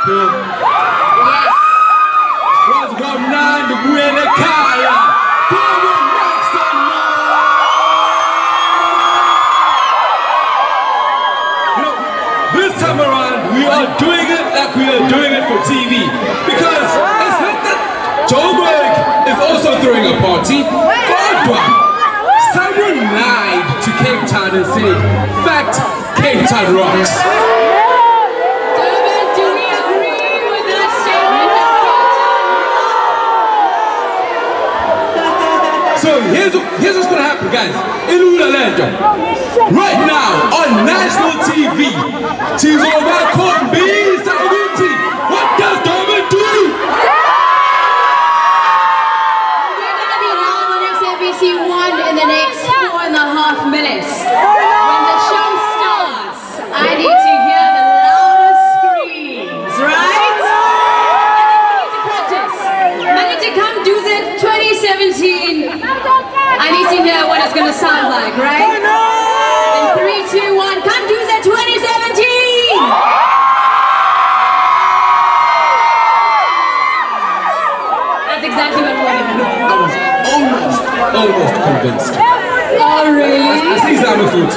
This time around, we are doing it like we are doing it for TV. Because it's is also throwing a party. Godwa, someone lied to Cape Town and said, Fact, Cape Town rocks. Here's, here's what's gonna happen, guys. In Ulalendo, right now on national TV, she's over caught bees Saguti. What does Durban do? We're going to be live on SABC 1 in the next four and a half minutes. When the show starts, I need to hear the loudest screams, right? And then we need to practice. Magnetic Come Do's It 2017. I need to hear what it's going to sound like, right? In three, two, one, Come Do's It 2017! That's exactly what we're going to do. I was almost, almost convinced. Oh, really? I see Zamafoot.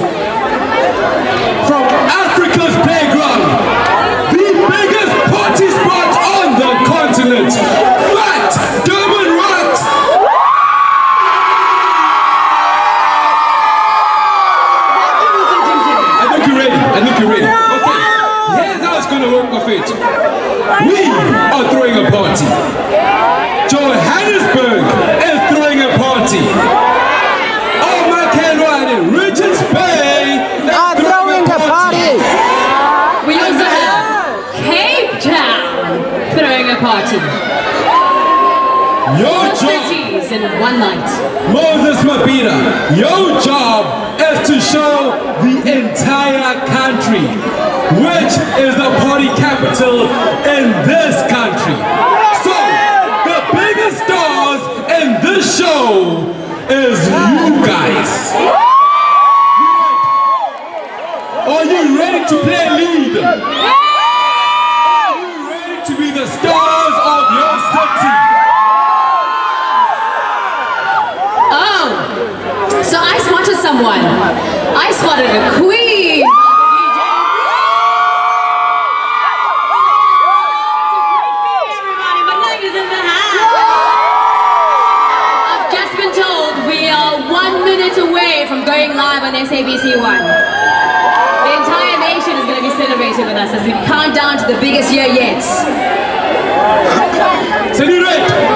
From Africa's playground, the biggest party spot on the continent. Fact, Durban rocks. I think you're ready. I think you're ready. Okay. Here's how it's gonna work, Buffett. We are throwing a party. Johannesburg is throwing a party. Oh, my Ken Richards Bay is throwing a party. We also have Cape Town throwing a party. Your Four job, cities in one night. Moses Mabhida, your job is to show the entire country which is the party capital in this country. So, the biggest stars in this show is you guys. Are you ready to play lead? Are you ready to be the stars of your city? Oh, so I spotted someone. I spotted a queen. Everybody, my ladies in the house. I've just been told we are one minute away from going live on SABC One. The entire nation is going with us as we count down to the biggest year yet. Celebrate!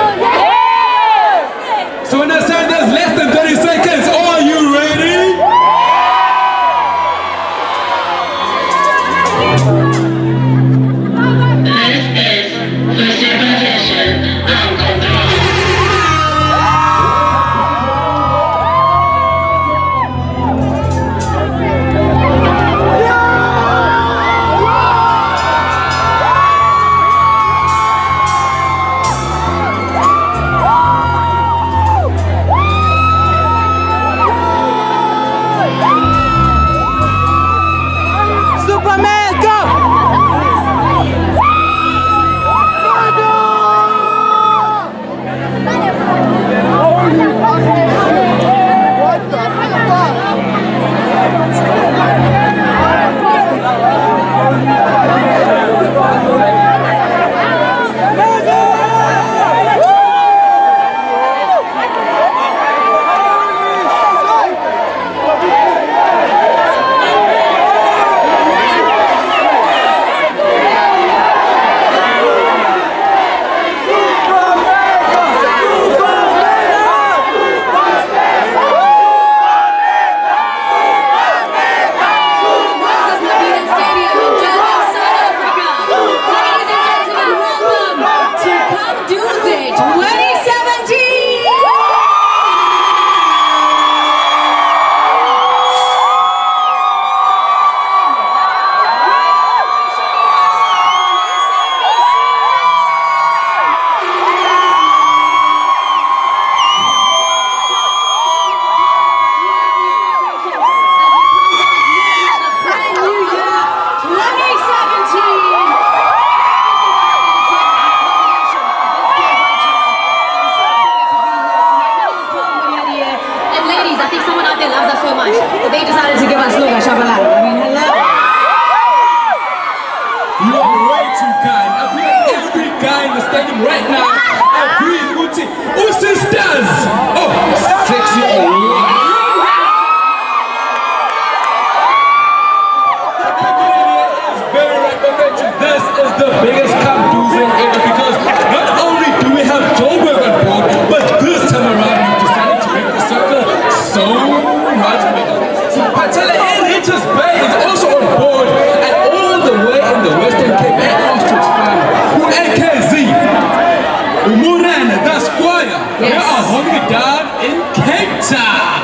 Moran, that's Squire. Yes. We are holding down in Cape Town.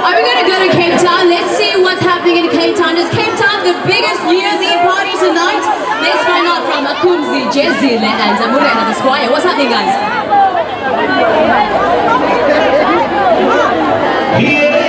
Are we going to go to Cape Town? Let's see what's happening in Cape Town. Is Cape Town the biggest New Year's Eve party tonight? Let's find out from Akunzi, Jezile and Moran, the Squire. What's happening, guys? Yeah.